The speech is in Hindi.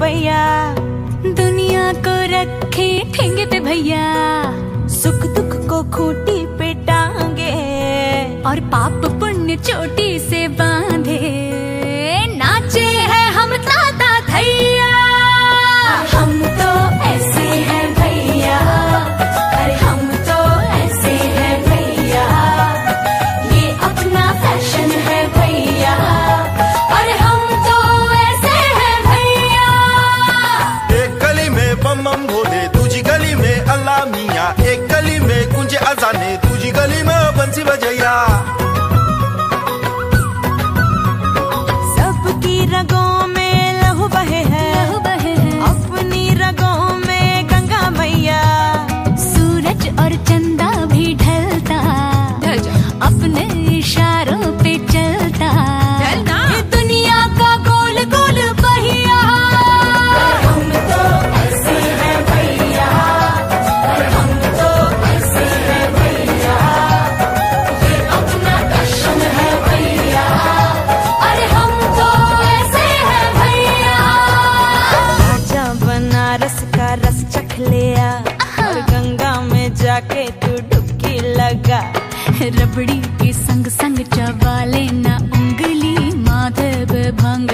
रुपया दुनिया को रखे ठेंगे पे भैया। सुख दुख को खूटी पे टांगे। और पाप पुण्य चोटी से बांधे। में बम बम भोले दूजी गली में अल्लाह मियाँ एक गली में कुंज अजाने दूजी गली में बंसी बजैया का रस चख लिया और गंगा में जाके तू डुबकी लगा। रबड़ी के संग संग चबा लेना उंगली माधव भंग